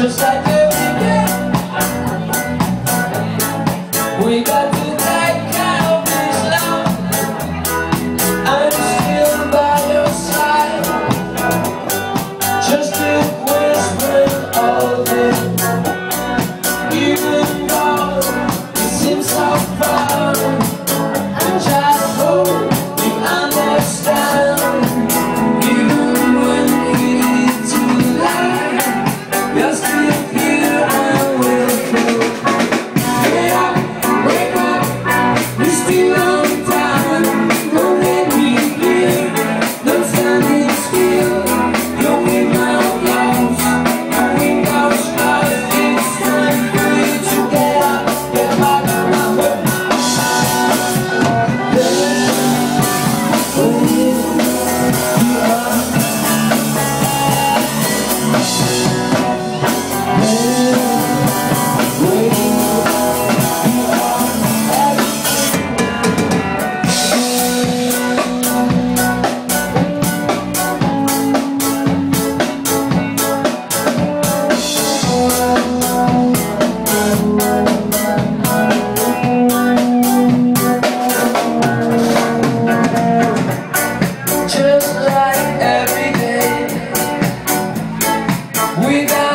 Just like every day We got to this love I'm still by your side. Just it Even though it seems so far without